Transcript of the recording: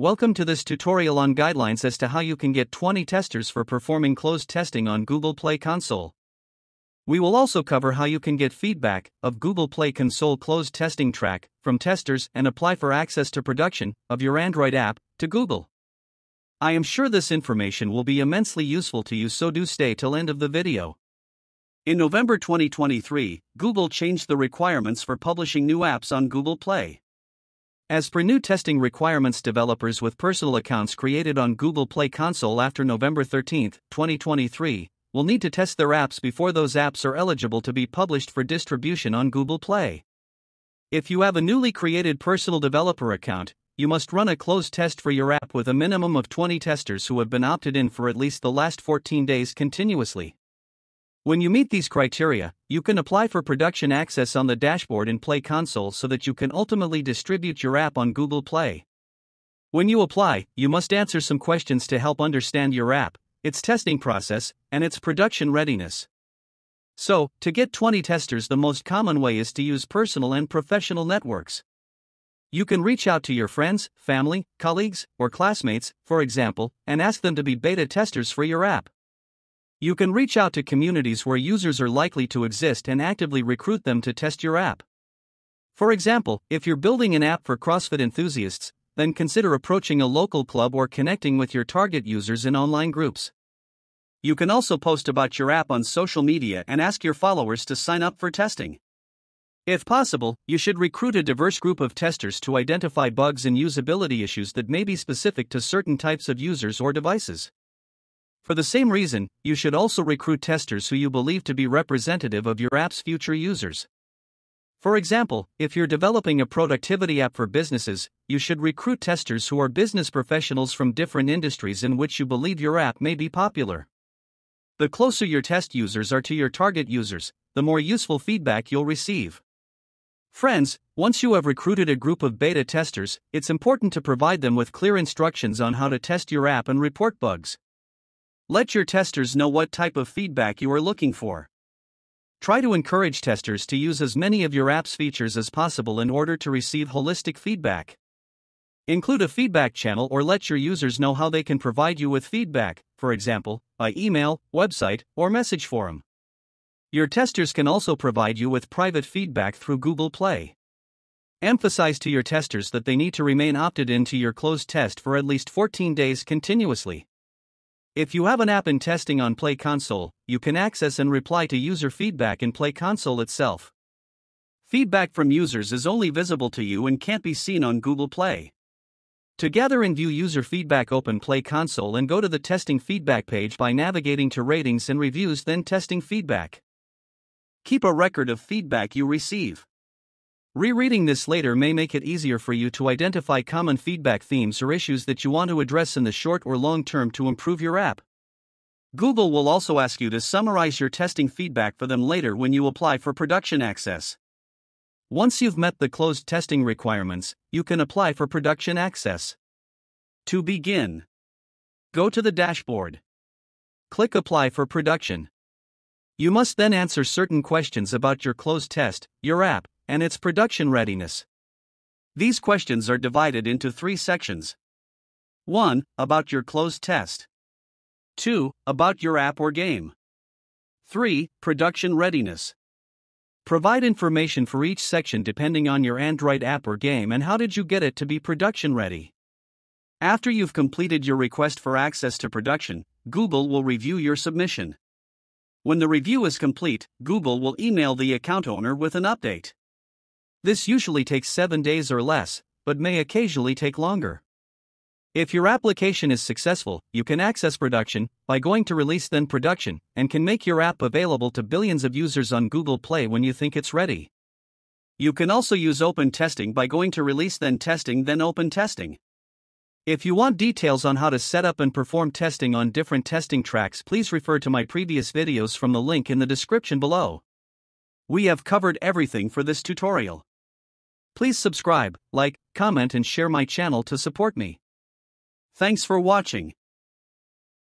welcome to this tutorial on guidelines as to how you can get 20 testers for performing closed testing on Google Play Console. We will also cover how you can get feedback of Google Play Console closed testing track from testers and apply for access to production of your Android app to Google. I am sure this information will be immensely useful to you so do stay till end of the video. In November 2023, Google changed the requirements for publishing new apps on Google Play. As per new testing requirements, developers with personal accounts created on Google Play Console after November 13, 2023, will need to test their apps before those apps are eligible to be published for distribution on Google Play. If you have a newly created personal developer account, you must run a closed test for your app with a minimum of 20 testers who have been opted in for at least the last 14 days continuously. When you meet these criteria, you can apply for production access on the dashboard in Play Console so that you can ultimately distribute your app on Google Play. When you apply, you must answer some questions to help understand your app, its testing process, and its production readiness. So, to get 20 testers, the most common way is to use personal and professional networks. You can reach out to your friends, family, colleagues, or classmates, for example, and ask them to be beta testers for your app. You can reach out to communities where users are likely to exist and actively recruit them to test your app. For example, if you're building an app for CrossFit enthusiasts, then consider approaching a local club or connecting with your target users in online groups. You can also post about your app on social media and ask your followers to sign up for testing. If possible, you should recruit a diverse group of testers to identify bugs and usability issues that may be specific to certain types of users or devices. For the same reason, you should also recruit testers who you believe to be representative of your app's future users. For example, if you're developing a productivity app for businesses, you should recruit testers who are business professionals from different industries in which you believe your app may be popular. The closer your test users are to your target users, the more useful feedback you'll receive. Friends, once you have recruited a group of beta testers, it's important to provide them with clear instructions on how to test your app and report bugs. Let your testers know what type of feedback you are looking for. Try to encourage testers to use as many of your app's features as possible in order to receive holistic feedback. Include a feedback channel or let your users know how they can provide you with feedback, for example, by email, website, or message forum. Your testers can also provide you with private feedback through Google Play. Emphasize to your testers that they need to remain opted into your closed test for at least 14 days continuously. If you have an app in testing on Play Console, you can access and reply to user feedback in Play Console itself. Feedback from users is only visible to you and can't be seen on Google Play. To gather and view user feedback, open Play Console and go to the testing feedback page by navigating to ratings and reviews, then testing feedback. Keep a record of feedback you receive. Rereading this later may make it easier for you to identify common feedback themes or issues that you want to address in the short or long term to improve your app. Google will also ask you to summarize your testing feedback for them later when you apply for production access. Once you've met the closed testing requirements, you can apply for production access. To begin, go to the dashboard. Click Apply for Production. You must then answer certain questions about your closed test, your app, and its production readiness. These questions are divided into three sections 1. About your closed test, 2. About your app or game, 3. Production readiness. Provide information for each section depending on your Android app or game and how did you get it to be production ready. After you've completed your request for access to production, Google will review your submission. When the review is complete, Google will email the account owner with an update. This usually takes 7 days or less, but may occasionally take longer. If your application is successful, you can access production by going to Release Then Production and can make your app available to billions of users on Google Play when you think it's ready. You can also use Open Testing by going to Release Then Testing then Open Testing. If you want details on how to set up and perform testing on different testing tracks, please refer to my previous videos from the link in the description below. We have covered everything for this tutorial. Please subscribe, like, comment, and share my channel to support me. Thanks for watching.